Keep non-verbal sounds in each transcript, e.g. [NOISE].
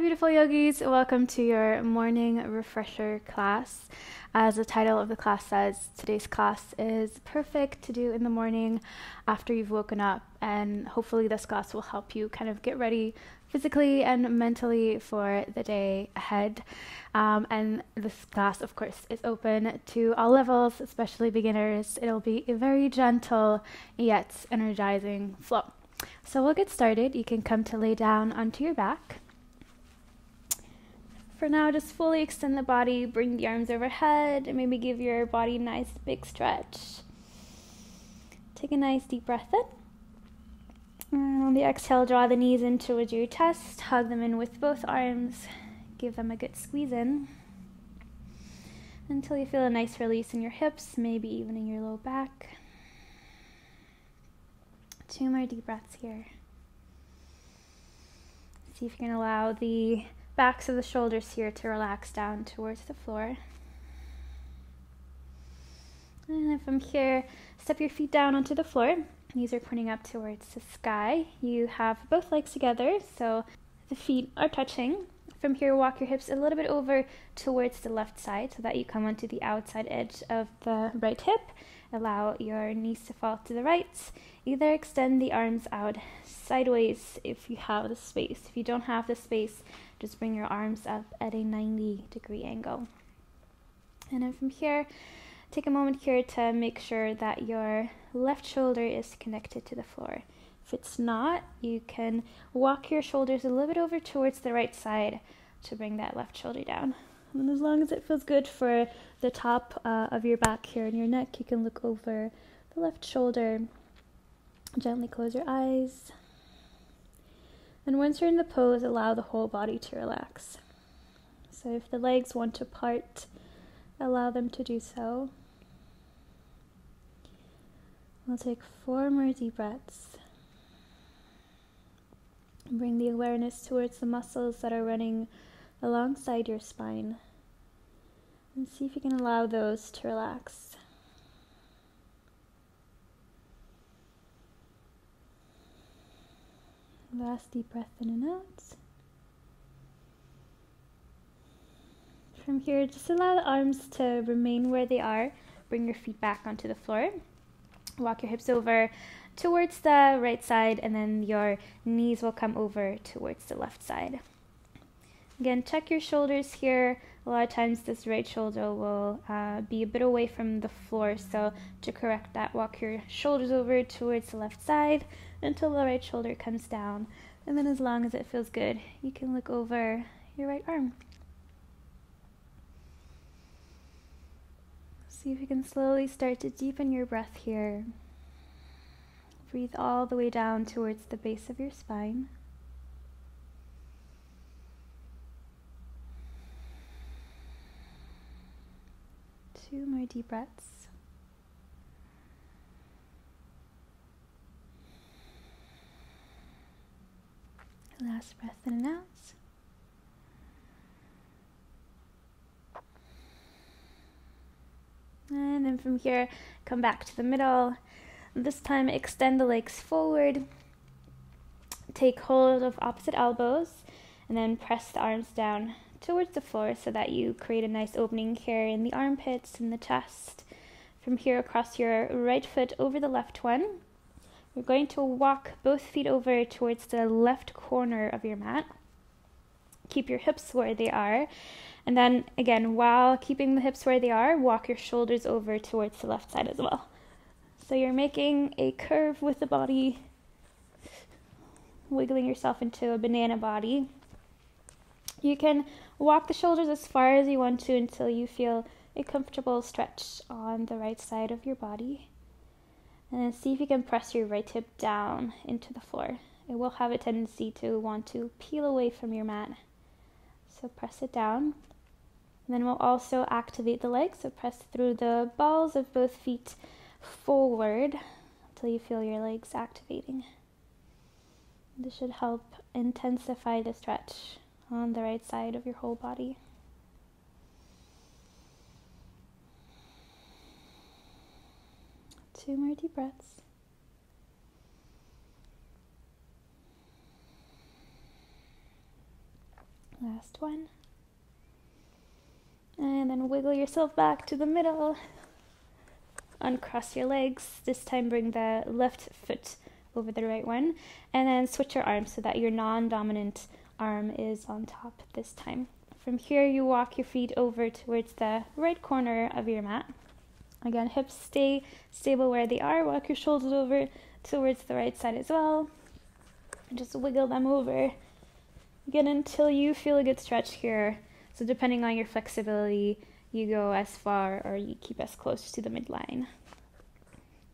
Beautiful yogis. Welcome to your morning refresher class. As the title of the class says, today's class is perfect to do in the morning after you've woken up, and hopefully, this class will help you kind of get ready physically and mentally for the day ahead. Um, and this class, of course, is open to all levels, especially beginners. It'll be a very gentle yet energizing flow. So we'll get started. You can come to lay down onto your back. For now, just fully extend the body, bring the arms overhead, and maybe give your body a nice big stretch. Take a nice deep breath in. And on the exhale, draw the knees in towards your chest, hug them in with both arms, give them a good squeeze in until you feel a nice release in your hips, maybe even in your low back. Two more deep breaths here. See if you can allow the backs of the shoulders here to relax down towards the floor. And then from here, step your feet down onto the floor. Knees are pointing up towards the sky. You have both legs together, so the feet are touching. From here, walk your hips a little bit over towards the left side so that you come onto the outside edge of the right hip. Allow your knees to fall to the right. Either extend the arms out sideways if you have the space. If you don't have the space, just bring your arms up at a 90 degree angle. And then from here, take a moment here to make sure that your left shoulder is connected to the floor. If it's not, you can walk your shoulders a little bit over towards the right side to bring that left shoulder down. And as long as it feels good for the top uh, of your back here and your neck, you can look over the left shoulder. Gently close your eyes. And once you're in the pose, allow the whole body to relax. So if the legs want to part, allow them to do so. We'll take four more deep breaths. Bring the awareness towards the muscles that are running alongside your spine. And see if you can allow those to relax. Last deep breath in and out. From here, just allow the arms to remain where they are. Bring your feet back onto the floor. Walk your hips over towards the right side, and then your knees will come over towards the left side. Again, check your shoulders here. A lot of times, this right shoulder will uh, be a bit away from the floor, so to correct that, walk your shoulders over towards the left side until the right shoulder comes down. And then, as long as it feels good, you can look over your right arm. See if you can slowly start to deepen your breath here. Breathe all the way down towards the base of your spine. Two more deep breaths. Last breath in and out. And then from here, come back to the middle. This time, extend the legs forward. Take hold of opposite elbows and then press the arms down towards the floor so that you create a nice opening here in the armpits and the chest. From here, across your right foot over the left one. You're going to walk both feet over towards the left corner of your mat. Keep your hips where they are. And then again, while keeping the hips where they are, walk your shoulders over towards the left side as well. So you're making a curve with the body, wiggling yourself into a banana body. You can walk the shoulders as far as you want to until you feel a comfortable stretch on the right side of your body. And then see if you can press your right hip down into the floor. It will have a tendency to want to peel away from your mat. So press it down. And then we'll also activate the legs. So press through the balls of both feet forward until you feel your legs activating. This should help intensify the stretch on the right side of your whole body. Two more deep breaths. Last one. And then wiggle yourself back to the middle. Uncross your legs. This time bring the left foot over the right one. And then switch your arms so that your non dominant arm is on top this time. From here, you walk your feet over towards the right corner of your mat. Again, hips stay stable where they are. Walk your shoulders over towards the right side as well. And just wiggle them over. Again, until you feel a good stretch here. So, depending on your flexibility, you go as far or you keep as close to the midline.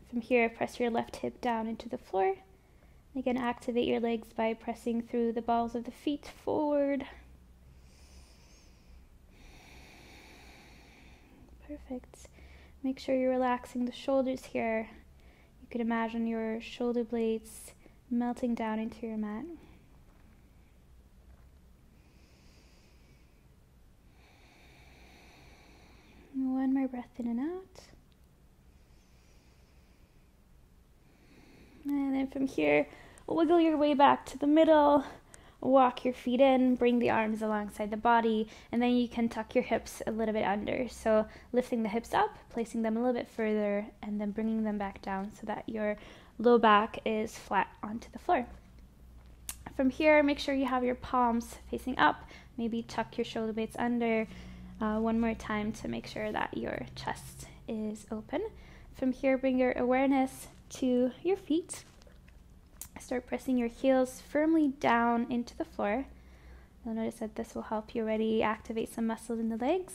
From here, press your left hip down into the floor. Again, activate your legs by pressing through the balls of the feet forward. Perfect. Make sure you're relaxing the shoulders here. You could imagine your shoulder blades melting down into your mat. One more breath in and out. And then from here, wiggle your way back to the middle, walk your feet in, bring the arms alongside the body, and then you can tuck your hips a little bit under. So lifting the hips up, placing them a little bit further, and then bringing them back down so that your low back is flat onto the floor. From here, make sure you have your palms facing up. Maybe tuck your shoulder blades under uh, one more time to make sure that your chest is open. From here, bring your awareness to your feet. Start pressing your heels firmly down into the floor. You'll notice that this will help you already activate some muscles in the legs.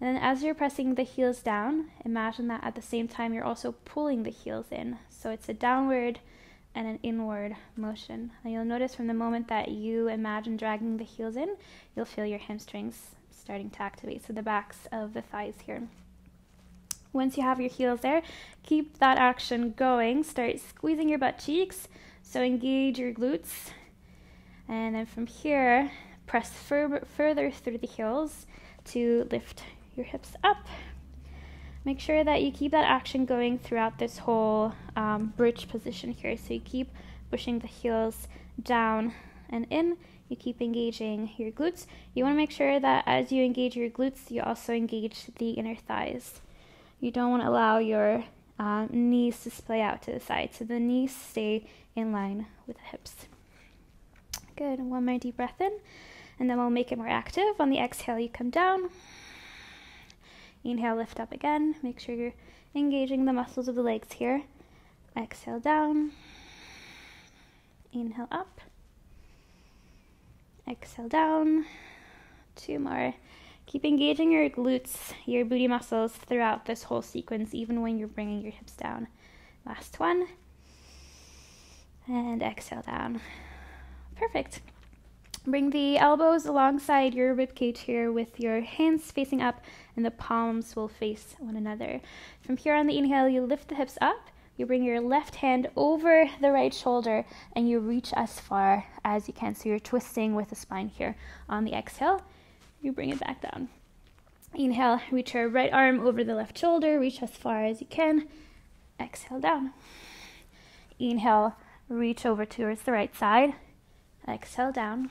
And then as you're pressing the heels down, imagine that at the same time you're also pulling the heels in. So it's a downward and an inward motion. And you'll notice from the moment that you imagine dragging the heels in, you'll feel your hamstrings starting to activate. So the backs of the thighs here. Once you have your heels there, keep that action going. Start squeezing your butt cheeks. So engage your glutes. And then from here, press fur- further through the heels to lift your hips up. Make sure that you keep that action going throughout this whole um, bridge position here. So you keep pushing the heels down and in. You keep engaging your glutes. You want to make sure that as you engage your glutes, you also engage the inner thighs. You don't want to allow your um, knees to splay out to the side. So the knees stay in line with the hips. Good. One more deep breath in, and then we'll make it more active. On the exhale, you come down. Inhale, lift up again. Make sure you're engaging the muscles of the legs here. Exhale down. Inhale up. Exhale down. Two more. Keep engaging your glutes, your booty muscles throughout this whole sequence, even when you're bringing your hips down. Last one. And exhale down. Perfect. Bring the elbows alongside your ribcage here with your hands facing up and the palms will face one another. From here on the inhale, you lift the hips up. You bring your left hand over the right shoulder and you reach as far as you can. So you're twisting with the spine here. On the exhale, you bring it back down. Inhale, reach your right arm over the left shoulder, reach as far as you can. Exhale down. Inhale, reach over towards the right side. Exhale down.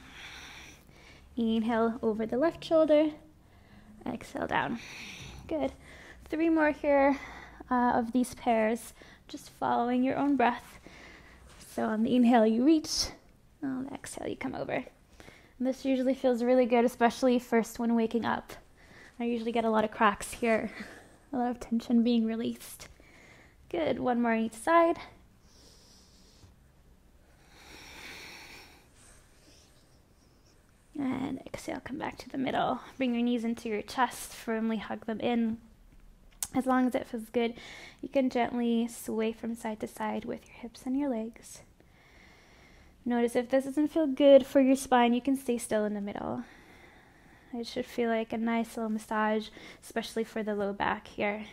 Inhale over the left shoulder. Exhale down. Good. Three more here uh, of these pairs, just following your own breath. So on the inhale, you reach. On the exhale, you come over. This usually feels really good, especially first when waking up. I usually get a lot of cracks here, a lot of tension being released. Good, one more on each side. And exhale, come back to the middle. Bring your knees into your chest, firmly hug them in. As long as it feels good, you can gently sway from side to side with your hips and your legs. Notice if this doesn't feel good for your spine, you can stay still in the middle. It should feel like a nice little massage, especially for the low back here.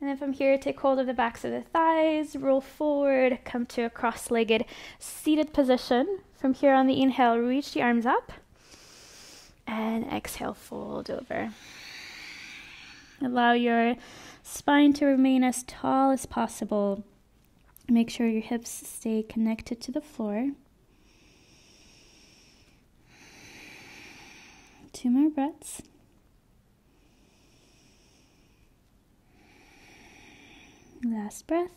And then from here, take hold of the backs of the thighs, roll forward, come to a cross legged seated position. From here on the inhale, reach the arms up, and exhale, fold over. Allow your spine to remain as tall as possible. Make sure your hips stay connected to the floor. Two more breaths. Last breath.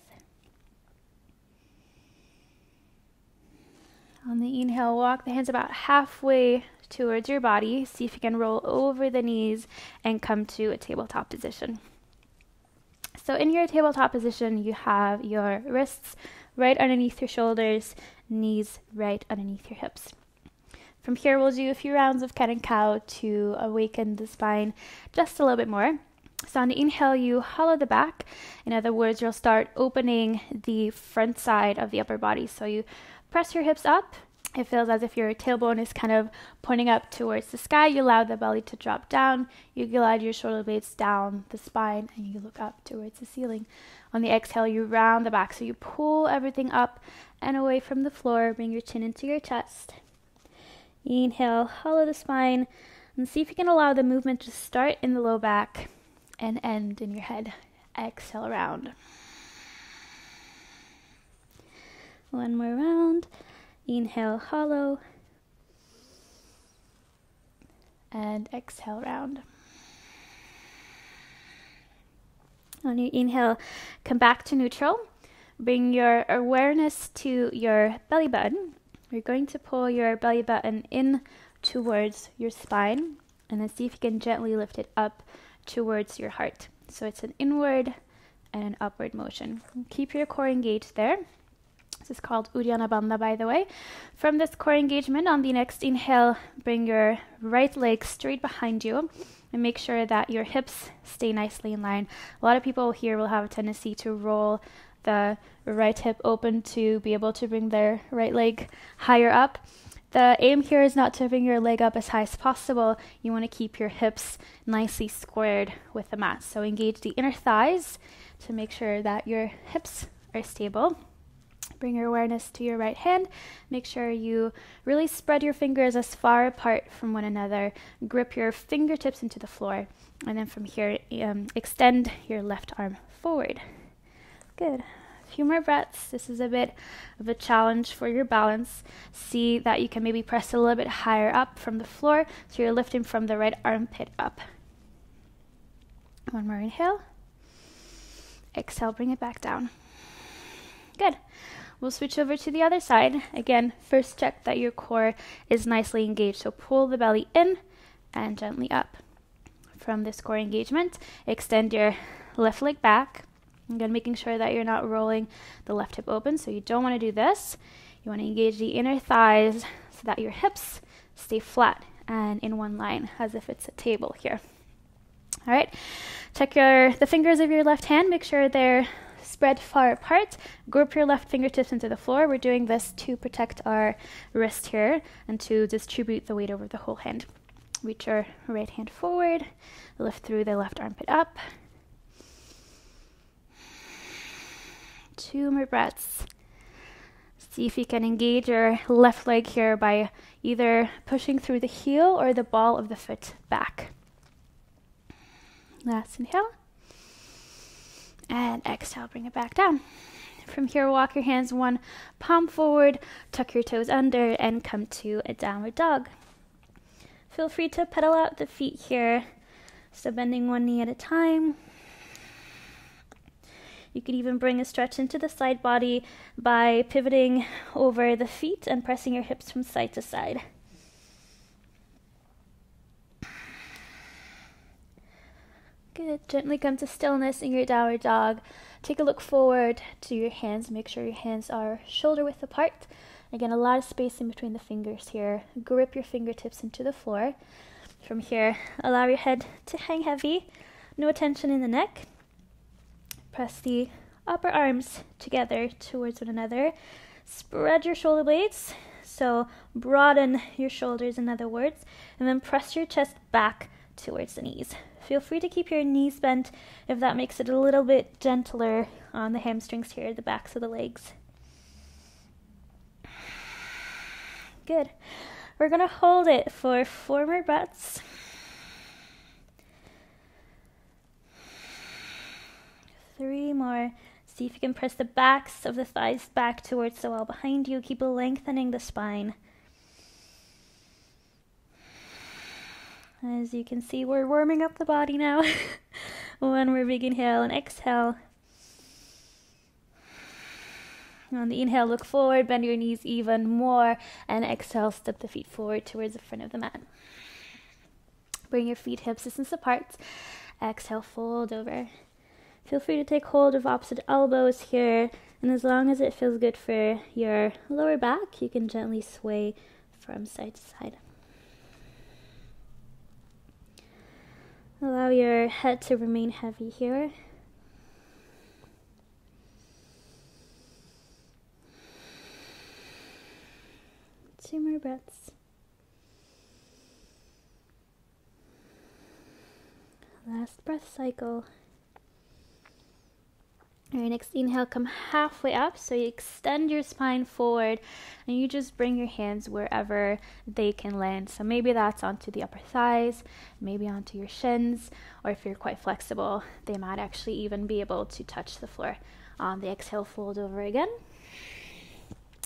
On the inhale, walk the hands about halfway towards your body. See if you can roll over the knees and come to a tabletop position. So, in your tabletop position, you have your wrists right underneath your shoulders, knees right underneath your hips. From here, we'll do a few rounds of cat and cow to awaken the spine just a little bit more. So, on the inhale, you hollow the back. In other words, you'll start opening the front side of the upper body. So, you press your hips up. It feels as if your tailbone is kind of pointing up towards the sky. You allow the belly to drop down. You glide your shoulder blades down the spine and you look up towards the ceiling. On the exhale, you round the back. So you pull everything up and away from the floor. Bring your chin into your chest. Inhale, hollow the spine, and see if you can allow the movement to start in the low back and end in your head. Exhale round. One more round. Inhale, hollow. And exhale, round. On your inhale, come back to neutral. Bring your awareness to your belly button you're going to pull your belly button in towards your spine and then see if you can gently lift it up towards your heart. So it's an inward and an upward motion. Keep your core engaged there. This is called Uddiyana Bandha, by the way. From this core engagement, on the next inhale, bring your right leg straight behind you and make sure that your hips stay nicely in line. A lot of people here will have a tendency to roll the right hip open to be able to bring their right leg higher up. The aim here is not to bring your leg up as high as possible. You want to keep your hips nicely squared with the mat. So engage the inner thighs to make sure that your hips are stable. Bring your awareness to your right hand. Make sure you really spread your fingers as far apart from one another. Grip your fingertips into the floor. And then from here, um, extend your left arm forward. Good. A few more breaths. This is a bit of a challenge for your balance. See that you can maybe press a little bit higher up from the floor so you're lifting from the right armpit up. One more inhale. Exhale, bring it back down. Good. We'll switch over to the other side. Again, first check that your core is nicely engaged. So pull the belly in and gently up. From this core engagement, extend your left leg back Again, making sure that you're not rolling the left hip open. So you don't want to do this. You want to engage the inner thighs so that your hips stay flat and in one line as if it's a table here. All right. Check your the fingers of your left hand. Make sure they're spread far apart. Grip your left fingertips into the floor. We're doing this to protect our wrist here and to distribute the weight over the whole hand. Reach your right hand forward. Lift through the left armpit up. Two more breaths. See if you can engage your left leg here by either pushing through the heel or the ball of the foot back. Last inhale. And exhale, bring it back down. From here, walk your hands one palm forward, tuck your toes under, and come to a downward dog. Feel free to pedal out the feet here. So, bending one knee at a time. You could even bring a stretch into the side body by pivoting over the feet and pressing your hips from side to side. Good. Gently come to stillness in your downward dog. Take a look forward to your hands. Make sure your hands are shoulder width apart. Again, a lot of space in between the fingers here. Grip your fingertips into the floor. From here, allow your head to hang heavy. No tension in the neck. Press the upper arms together towards one another. Spread your shoulder blades, so broaden your shoulders, in other words, and then press your chest back towards the knees. Feel free to keep your knees bent if that makes it a little bit gentler on the hamstrings here, the backs of the legs. Good. We're going to hold it for four more breaths. Three more. See if you can press the backs of the thighs back towards the wall behind you. Keep lengthening the spine. As you can see, we're warming up the body now. [LAUGHS] One more big inhale and exhale. On the inhale, look forward, bend your knees even more, and exhale, step the feet forward towards the front of the mat. Bring your feet hip distance apart. Exhale, fold over. Feel free to take hold of opposite elbows here, and as long as it feels good for your lower back, you can gently sway from side to side. Allow your head to remain heavy here. Two more breaths. Last breath cycle. Right, next inhale, come halfway up. So you extend your spine forward and you just bring your hands wherever they can land. So maybe that's onto the upper thighs, maybe onto your shins, or if you're quite flexible, they might actually even be able to touch the floor. On the exhale, fold over again.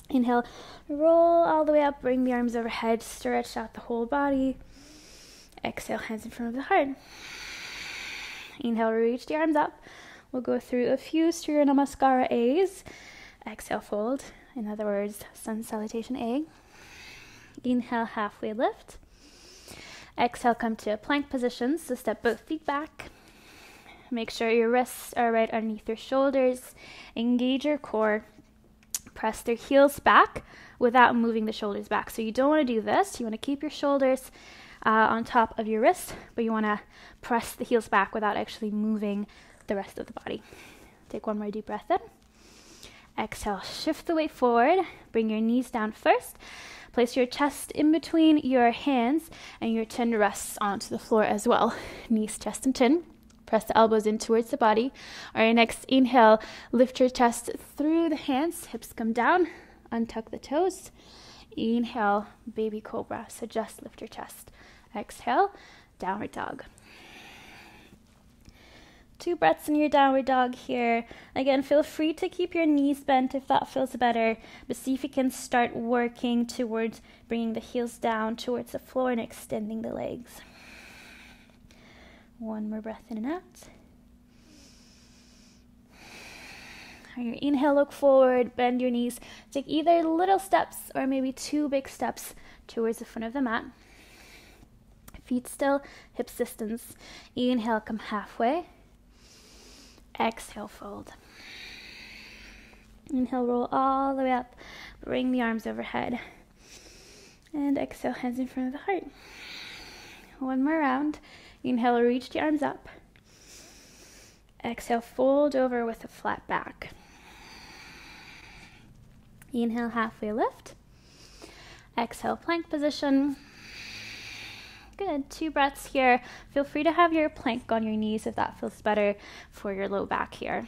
Inhale, roll all the way up, bring the arms overhead, stretch out the whole body. Exhale, hands in front of the heart. Inhale, reach the arms up. We'll go through a few Surya Namaskara A's. Exhale, fold. In other words, sun salutation A. Inhale, halfway lift. Exhale, come to a plank position. So step both feet back. Make sure your wrists are right underneath your shoulders. Engage your core. Press their heels back without moving the shoulders back. So you don't want to do this. You want to keep your shoulders uh, on top of your wrists, but you want to press the heels back without actually moving the rest of the body. Take one more deep breath in. Exhale, shift the weight forward. Bring your knees down first. Place your chest in between your hands and your chin rests onto the floor as well. Knees, chest, and chin. Press the elbows in towards the body. All right, next inhale, lift your chest through the hands, hips come down, untuck the toes. Inhale, baby cobra. So just lift your chest. Exhale, downward dog two breaths in your downward dog here. Again, feel free to keep your knees bent if that feels better, but see if you can start working towards bringing the heels down towards the floor and extending the legs. One more breath in and out. On your inhale, look forward, bend your knees. Take either little steps or maybe two big steps towards the front of the mat. Feet still, hips distance. Inhale, come halfway. Exhale, fold. Inhale, roll all the way up. Bring the arms overhead. And exhale, hands in front of the heart. One more round. Inhale, reach the arms up. Exhale, fold over with a flat back. Inhale, halfway lift. Exhale, plank position. Good. Two breaths here. Feel free to have your plank on your knees if that feels better for your low back here.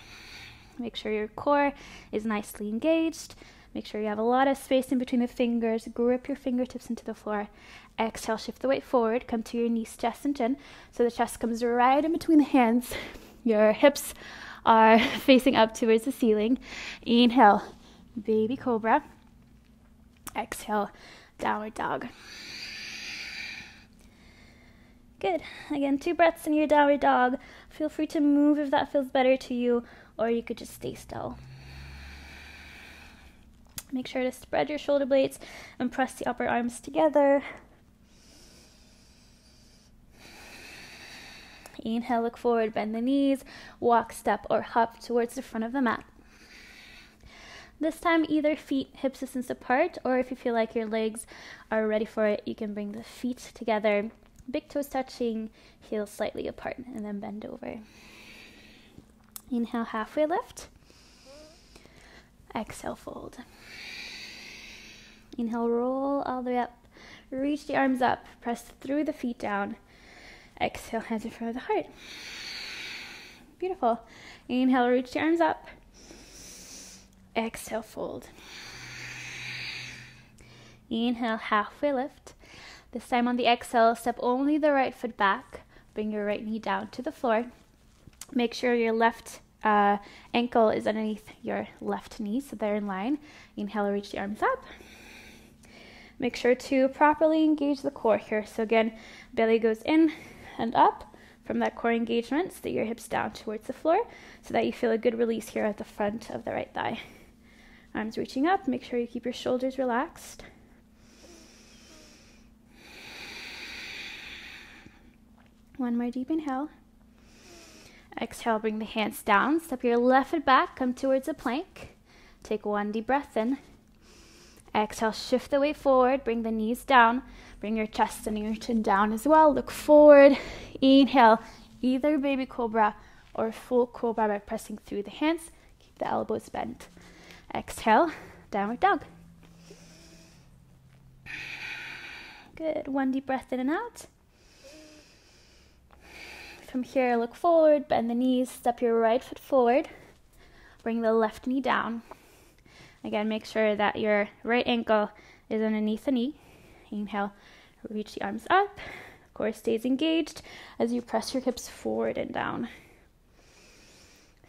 Make sure your core is nicely engaged. Make sure you have a lot of space in between the fingers. Grip your fingertips into the floor. Exhale, shift the weight forward. Come to your knees, chest, and chin. So the chest comes right in between the hands. [LAUGHS] Your hips are [LAUGHS] facing up towards the ceiling. Inhale, baby cobra. Exhale, downward dog. Good. Again, two breaths in your downward dog. Feel free to move if that feels better to you, or you could just stay still. Make sure to spread your shoulder blades and press the upper arms together. Inhale, look forward, bend the knees, walk, step, or hop towards the front of the mat. This time, either feet hip distance apart, or if you feel like your legs are ready for it, you can bring the feet together Big toes touching, heels slightly apart, and then bend over. Inhale, halfway lift. Exhale, fold. Inhale, roll all the way up. Reach the arms up. Press through the feet down. Exhale, hands in front of the heart. Beautiful. Inhale, reach the arms up. Exhale, fold. Inhale, halfway lift. This time on the exhale, step only the right foot back. Bring your right knee down to the floor. Make sure your left uh, ankle is underneath your left knee, so they're in line. Inhale, reach the arms up. Make sure to properly engage the core here. So again, belly goes in and up from that core engagement. Stay your hips down towards the floor so that you feel a good release here at the front of the right thigh. Arms reaching up. Make sure you keep your shoulders relaxed. One more deep inhale. Exhale, bring the hands down. Step your left foot back, come towards a plank. Take one deep breath in. Exhale, shift the weight forward, bring the knees down, bring your chest and your chin down as well. Look forward. Inhale, either baby cobra or full cobra by pressing through the hands. Keep the elbows bent. Exhale, downward dog. Good. One deep breath in and out. From here, look forward, bend the knees, step your right foot forward, bring the left knee down. Again, make sure that your right ankle is underneath the knee. Inhale, reach the arms up. Core stays engaged as you press your hips forward and down.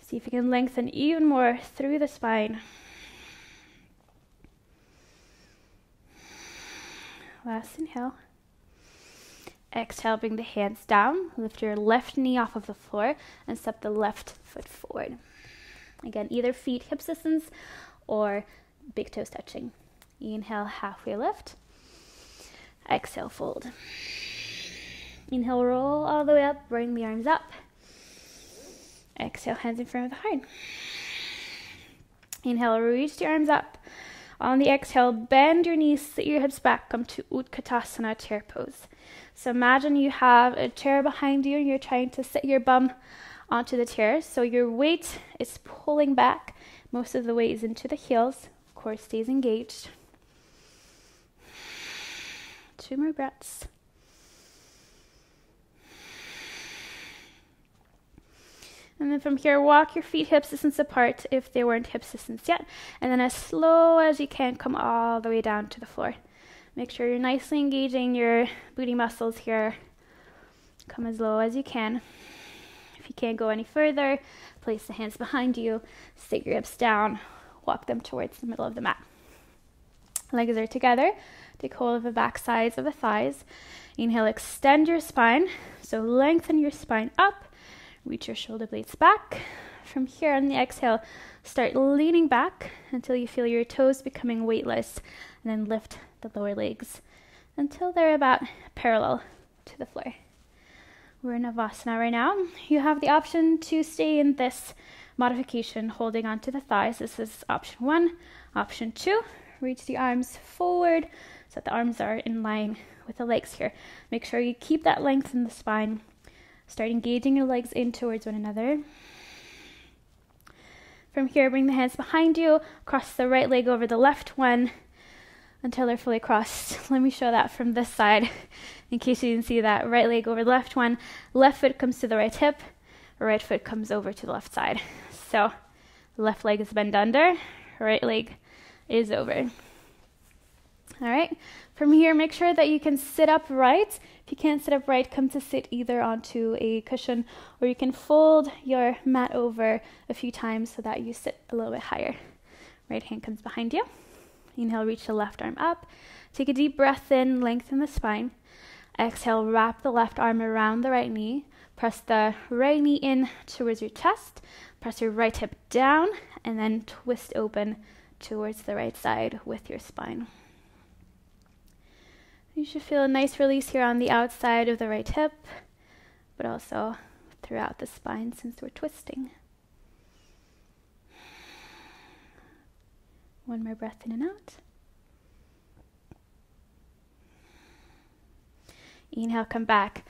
See if you can lengthen even more through the spine. Last inhale. Exhale, bring the hands down. Lift your left knee off of the floor and step the left foot forward. Again, either feet hip distance or big toes touching. Inhale, halfway lift. Exhale, fold. Inhale, roll all the way up, bring the arms up. Exhale, hands in front of the heart. Inhale, reach the arms up. On the exhale, bend your knees, sit your hips back, come to Utkatasana chair pose. So imagine you have a chair behind you and you're trying to sit your bum onto the chair. So your weight is pulling back most of the weight is into the heels. Core stays engaged. Two more breaths. And then from here, walk your feet hip distance apart if they weren't hip distance yet. And then as slow as you can, come all the way down to the floor. Make sure you're nicely engaging your booty muscles here. Come as low as you can. If you can't go any further, Place the hands behind you, sit your hips down, walk them towards the middle of the mat. Legs are together. Take hold of the back sides of the thighs. Inhale, extend your spine. So lengthen your spine up. Reach your shoulder blades back. From here on the exhale, start leaning back until you feel your toes becoming weightless. And then lift the lower legs until they're about parallel to the floor. We're in Navasana right now. You have the option to stay in this modification, holding onto the thighs. This is option one. Option two, reach the arms forward so that the arms are in line with the legs here. Make sure you keep that length in the spine. Start engaging your legs in towards one another. From here, bring the hands behind you, cross the right leg over the left one until they're fully crossed. [LAUGHS] Let me show that from this side [LAUGHS] in case you didn't see that. Right leg over the left one, left foot comes to the right hip, right foot comes over to the left side. [LAUGHS] So left leg is bent under, right leg is over. All right, from here, make sure that you can sit upright. If you can't sit upright, come to sit either onto a cushion or you can fold your mat over a few times so that you sit a little bit higher. Right hand comes behind you. Inhale, reach the left arm up. Take a deep breath in, lengthen the spine. Exhale, wrap the left arm around the right knee. Press the right knee in towards your chest. Press your right hip down and then twist open towards the right side with your spine. You should feel a nice release here on the outside of the right hip, but also throughout the spine since we're twisting. One more breath in and out. Inhale, come back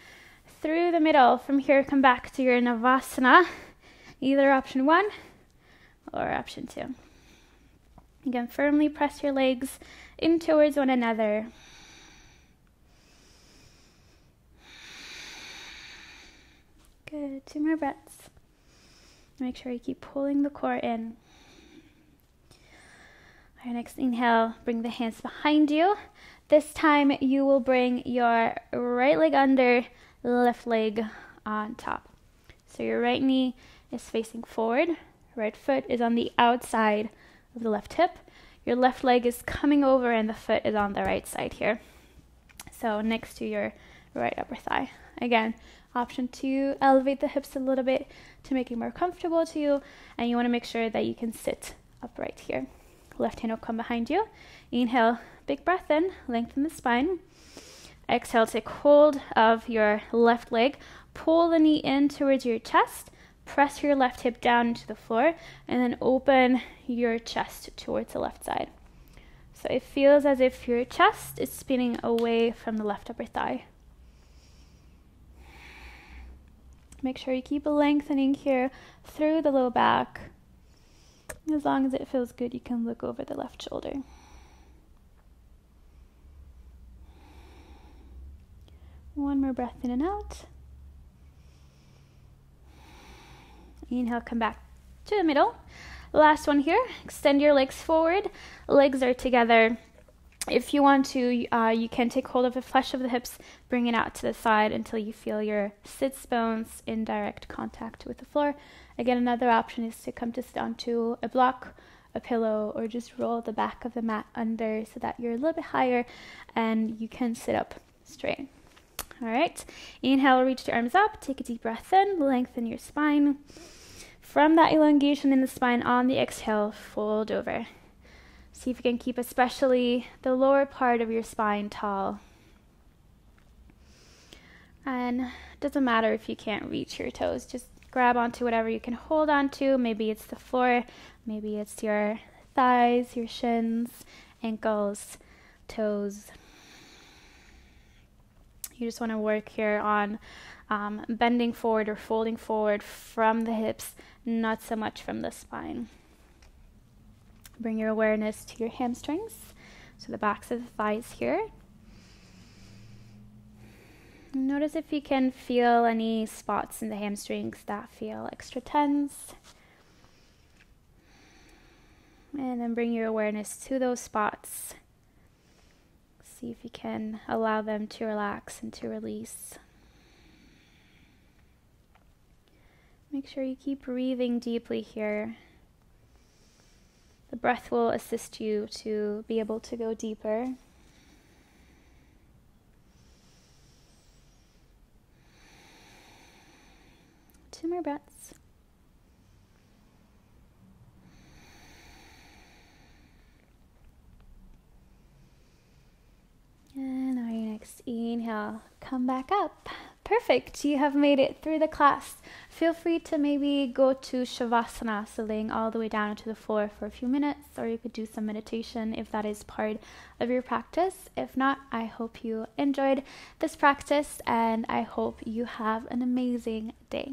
through the middle. From here, come back to your Navasana, either option one or option two. Again, firmly press your legs in towards one another. Good. Two more breaths. Make sure you keep pulling the core in. Our next inhale, bring the hands behind you. This time you will bring your right leg under, left leg on top. So your right knee is facing forward, right foot is on the outside of the left hip. your left leg is coming over and the foot is on the right side here. So next to your right upper thigh. Again, option to elevate the hips a little bit to make it more comfortable to you. And you want to make sure that you can sit upright here. Left hand will come behind you. Inhale, big breath in, lengthen the spine. Exhale, take hold of your left leg. Pull the knee in towards your chest. Press your left hip down into the floor and then open your chest towards the left side. So it feels as if your chest is spinning away from the left upper thigh. Make sure you keep lengthening here through the low back. As long as it feels good, you can look over the left shoulder. One more breath in and out. Inhale, come back to the middle. Last one here. Extend your legs forward. Legs are together. If you want to, uh, you can take hold of the flesh of the hips, bring it out to the side until you feel your sits bones in direct contact with the floor. Again, another option is to come to sit onto a block, a pillow, or just roll the back of the mat under so that you're a little bit higher and you can sit up straight. All right. Inhale, reach your arms up. Take a deep breath in. Lengthen your spine. From that elongation in the spine on the exhale, fold over. See if you can keep especially the lower part of your spine tall. And it doesn't matter if you can't reach your toes, just grab onto whatever you can hold onto. Maybe it's the floor, maybe it's your thighs, your shins, ankles, toes. You just want to work here on um, bending forward or folding forward from the hips, not so much from the spine. Bring your awareness to your hamstrings, so the backs of the thighs here. Notice if you can feel any spots in the hamstrings that feel extra tense. And then bring your awareness to those spots See if you can allow them to relax and to release. Make sure you keep breathing deeply here. The breath will assist you to be able to go deeper. Two more breaths. And on your next inhale, come back up. Perfect. You have made it through the class. Feel free to maybe go to Shavasana, so laying all the way down to the floor for a few minutes, or you could do some meditation if that is part of your practice. If not, I hope you enjoyed this practice and I hope you have an amazing day.